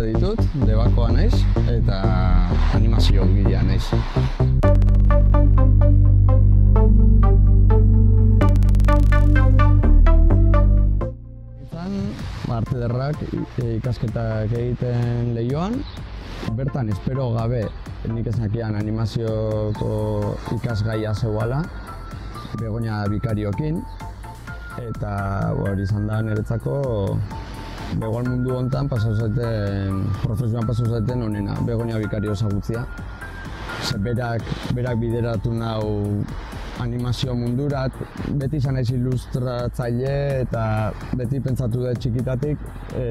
urte ditut, debakoa naiz, eta animazio gilea naiz. Izan, ba, arte derrak e, ikasketak egiten lehioan, bertan espero gabe nik ezakian animazioko ikasgaia zeuala, begonia bikariokin, eta hori izan da niretzako begoan mundu hontan pasau zaiten, profesioan pasau zaiten onena, begonia bikario ezagutzia. Ze berak, berak bideratu nau animazio mundurat, beti izan naiz ilustratzaile eta beti pentsatu dut txikitatik e,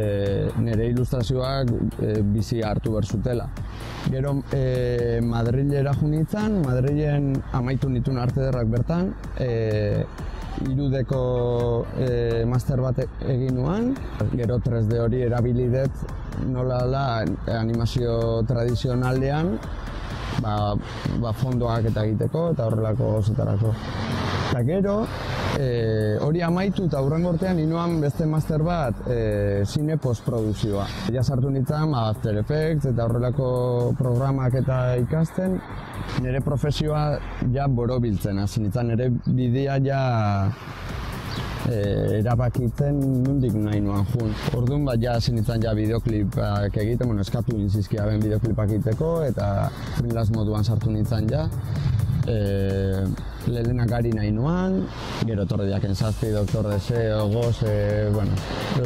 nire ilustrazioak e, bizi hartu behar zutela. Gero e, Madrilera junitzen, Madrilen amaitu nituen arte derrak bertan, e, irudeko e, master bat egin nuan, gero 3D hori erabili dut nola da animazio tradizionalean, ba, ba fondoak eta egiteko eta horrelako gauzetarako. Eta gero, e, hori amaitu eta hurrengo urtean inoan beste master bat e, zine postproduzioa. Ja sartu nintzen ba, After Effects eta horrelako programak eta ikasten, nire profesioa ja borobiltzen hasi nintzen, nire bidea ja e, erabakitzen nundik nahi nuan jun. Orduan bat ja hasi nintzen ja bideoklipak egiten, bueno, eskatu nintzizkia ben bideoklipak egiteko eta freelance moduan sartu nintzen ja. E, Lelenak gari nahi nuan, gero torre diaken zazpi, doktor de SEO, goz, e, bueno,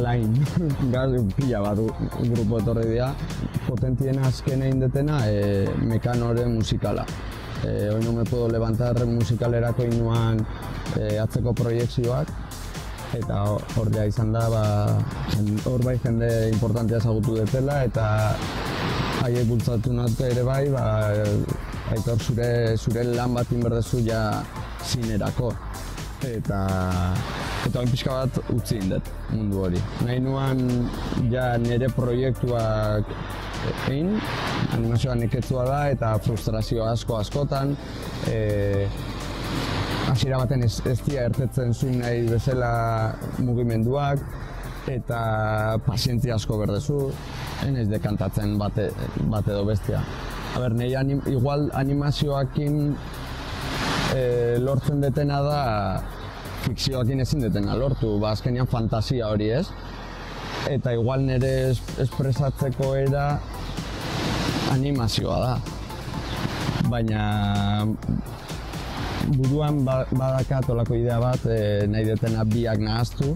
line, gazi pila bat grupo etorri dira. Potentien azken egin detena, e, mekanoren musikala. E, hoy no me puedo levantar musikalerako inuan e, atzeko proiektzioak, eta hor ja izan da, ba, hor bai jende importantea ezagutu detela, eta haiek bultzatu naute ere bai, ba, aitor zure, zure lan bat inberdezu ja zinerako. Eta, eta hain pixka bat utzi indet mundu hori. Nahi nuan ja nire proiektuak egin, animazioa neketsua da eta frustrazio asko askotan. E, hasiera baten ez, ez dira ertetzen zuen nahi bezala mugimenduak eta pazientzia asko berdezu, ez dekantatzen bate, bate edo bestia. A ber, nahi anim, igual animazioakin e, lortzen detena da fikzioakin ezin detena lortu, ba azkenean fantasia hori ez. Eta igual nire es, espresatzeko era animazioa da. Baina buruan ba, badakat olako idea bat e, nahi detena biak nahaztu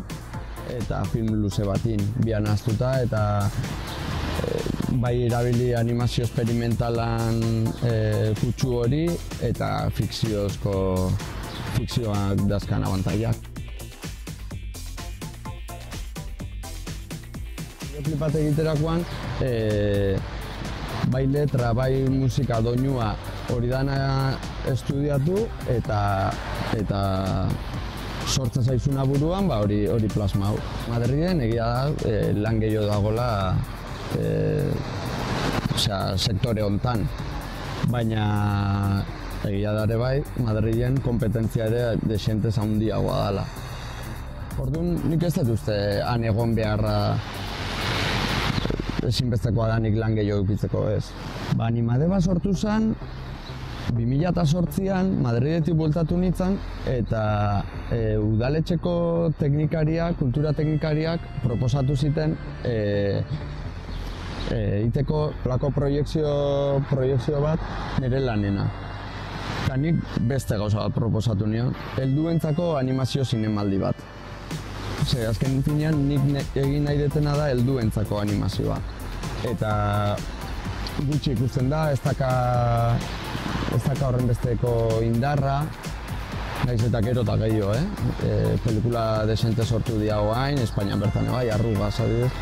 eta film luze batin biak nahaztuta eta bai erabili animazio esperimentalan e, kutsu hori eta fikziozko fikzioak dazkan abantaiak. Videoklip bat egiterakoan, e, bai letra, bai musika doinua hori dana estudiatu eta eta sortzen zaizuna buruan, ba hori hori plasmau. Madriden egia da e, lan gehiago dagola osea, sektore hontan. Baina egia da ere bai, Madriden kompetentzia ere desentez handiagoa dela. Orduan nik ez dut uste han egon beharra ezinbestekoa da nik lan gehiago eukitzeko ez. Ba, animadeba sortu zen, 2008an Madridetik bueltatu nintzen eta e, udaletxeko teknikariak, kultura teknikariak proposatu ziten e, e, iteko lako proiektzio, proiektzio bat nire lanena. Eta nik beste gauza bat proposatu nion, helduentzako animazio zinemaldi bat. Ze, azken finean nik ne, egin nahi detena da helduentzako animazioa. Eta gutxi ikusten da, ez daka, ez daka horren besteko indarra, naiz eta gero eta gehiago, eh? E, pelikula desente sortu dia hain, Espainian bertan bai, arruga, adibidez,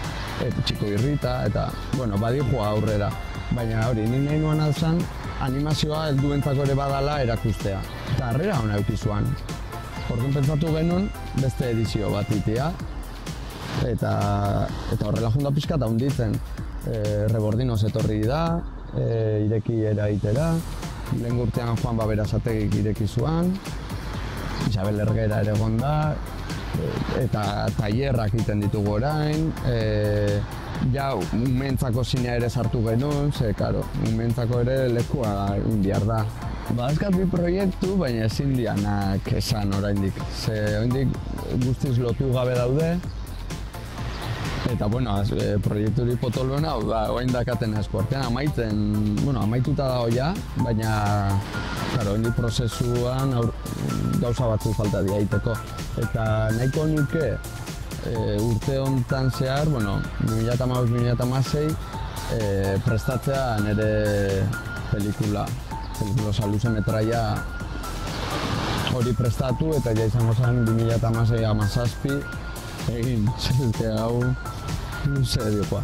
e, txiko irrita, eta, bueno, badijua aurrera. Baina hori, nik nahi nuan alzan, animazioa helduentzako ere badala erakustea. Eta harrera hona eukizuan. Orduan pentsatu genuen beste edizio bat itea, eta, eta horrela junda pixka eta hunditzen. E, Rebordinoz etorri da, e, ireki eraitera, lehen urtean Juan Baberasategik ireki zuan, Isabel Ergera ere egon da, e, eta tailerrak egiten ditugu orain, e, ja umentzako zinea ere sartu genuen, ze, karo, umentzako ere lekua behar da. Ba, azkat bi proiektu, baina ezin dianak esan oraindik. Ze, oraindik guztiz lotu gabe daude, Eta, bueno, az, e, proiektu hori potoluena, ba, oain dakaten esportean, amaitzen, bueno, amaituta dago ja, baina, hori prozesuan aur, gauza batzu falta diaiteko. Eta nahiko nuke, e, urte honetan zehar, bueno, 2008-2008 e, prestatzea nire pelikula, pelikula saluze metraia hori prestatu eta ja izango zen 2008 amazazpi egin, zizte hau, serioa.